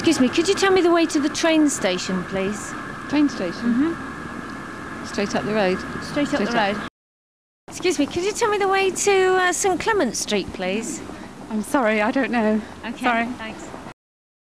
Excuse me, could you tell me the way to the train station, please? Train station? Mm-hmm. Straight up the road. Straight up Straight the up. road. Excuse me, could you tell me the way to uh, St Clement Street, please? I'm sorry, I don't know. Okay, Sorry. thanks.